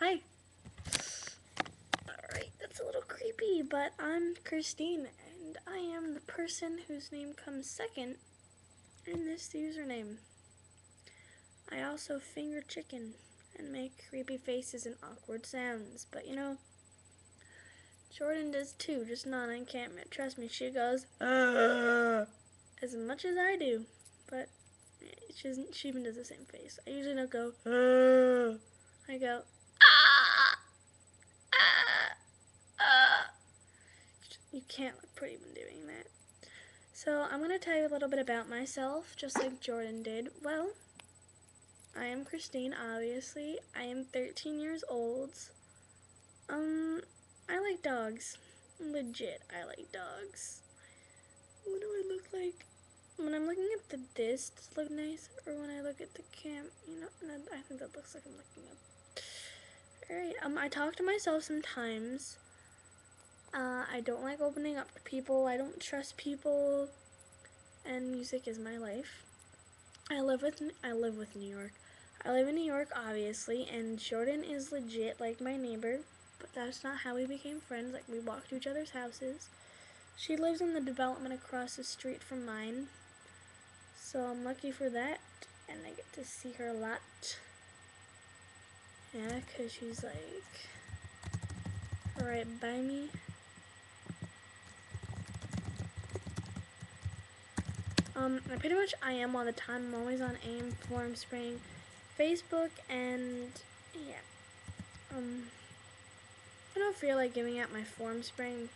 Hi. Alright, that's a little creepy, but I'm Krystyne, and I am the person whose name comes second in this username. I also finger chicken and make creepy faces and awkward sounds, but you know, Jordyn does too, just not on camera. Trust me, she goes, as much as I do, but she, she even does the same face. I usually don't go. I go, can't look pretty when doing that. So I'm going to tell you a little bit about myself, just like Jordyn did. Well, I am Krystyne, obviously. I am 13 years old. Um, I like dogs. Legit, I like dogs. What do I look like? When I'm looking at the disc, does look nice? Or when I look at the cam, you know, I think that looks like I'm looking up Alright, um, I talk to myself sometimes. Uh, I don't like opening up to people. I don't trust people. And music is my life. I live with I live with New York. I live in New York, obviously, and Jordyn is legit like my neighbor. But that's not how we became friends. Like we walk to each other's houses. She lives in the development across the street from mine. So I'm lucky for that, and I get to see her a lot. Yeah, because she's like right by me. Um, I pretty much I am all the time. I'm always on AIM, Formspring, Facebook, and yeah. Um, I don't feel like giving out my Formspring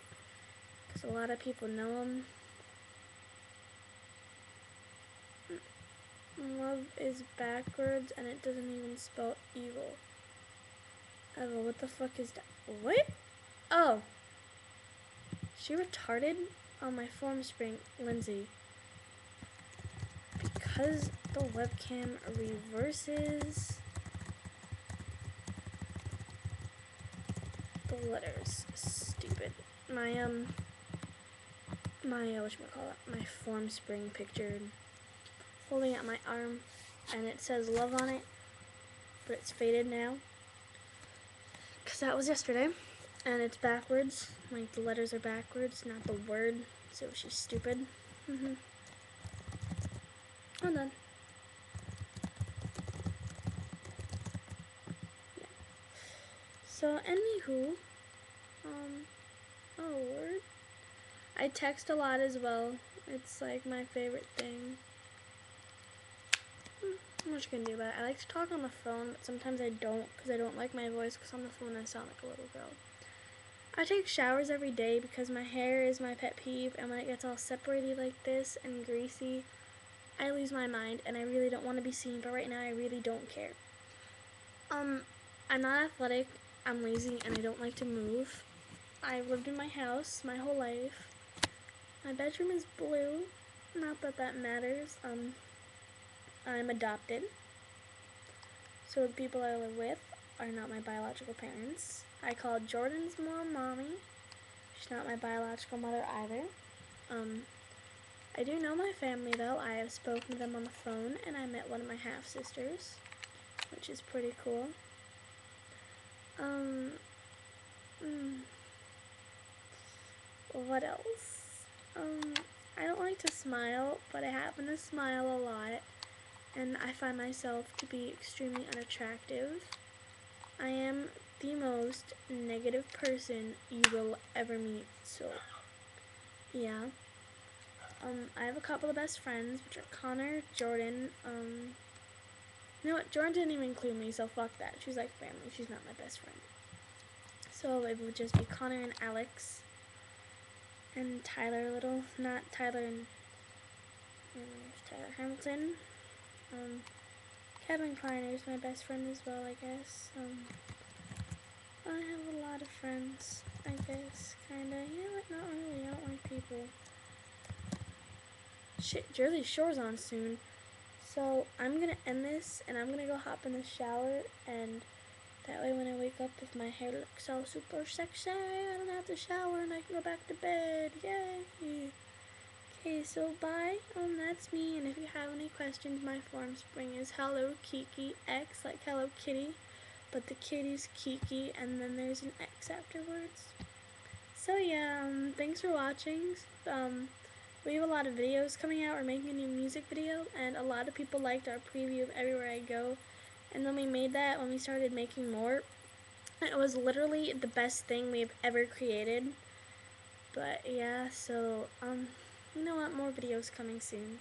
because a lot of people know them. Love is backwards and it doesn't even spell evil. Oh, what the fuck is that? What? Oh. She retarded on my Formspring, Lindsay. Because the webcam reverses the letters. Stupid. My, um, my, uh, whatchamacallit, my Formspring picture holding out my arm and it says love on it, but it's faded now because that was yesterday, and it's backwards. Like the letters are backwards, not the word. So she's stupid. Mhm. I'm done. Yeah. So anywho, um, oh word. I text a lot as well. It's like my favorite thing. What you can do about it? I like to talk on the phone, but sometimes I don't because I don't like my voice because on the phone I sound like a little girl. I take showers every day because my hair is my pet peeve and when it gets all separated like this and greasy, I lose my mind and I really don't want to be seen, but right now I really don't care. Um, I'm not athletic, I'm lazy, and I don't like to move. I've lived in my house my whole life. My bedroom is blue. Not that that matters. Um, I'm adopted. So the people I live with are not my biological parents. I call Jordyn's mom mommy. She's not my biological mother either. Um, I do know my family though. I have spoken to them on the phone and I met one of my half sisters, which is pretty cool. Um, mm, what else? Um, I don't like to smile, but I happen to smile a lot and I find myself to be extremely unattractive. I am the most negative person you will ever meet, so yeah. Um, I have a couple of best friends, which are Connor, Jordyn, um, you know what, Jordyn didn't even include me, so fuck that. She's like family, she's not my best friend. So it would just be Connor and Alex, and Tyler a Little, not Tyler and, and Tyler Hamilton, um, Kevin Kleiner is my best friend as well, I guess. Um, I have a lot of friends, I guess, kinda. You know what, not really, I don't like people. Jersey Shore's on soon. So, I'm gonna end this, and I'm gonna go hop in the shower, and that way when I wake up, if my hair looks all super sexy, I don't have to shower, and I can go back to bed. Yay! Okay, so bye. Um, that's me. And if you have any questions, my Formspring is Hello Kiki X, like Hello Kitty. but the kitty's Kiki, and then there's an X afterwards. So yeah, um, thanks for watching. Um, we have a lot of videos coming out. We're making a new music video, and a lot of people liked our preview of Everywhere I Go. And then we made that, when we started making more, it was literally the best thing we've ever created. But yeah, so, um, you know what, more videos coming soon.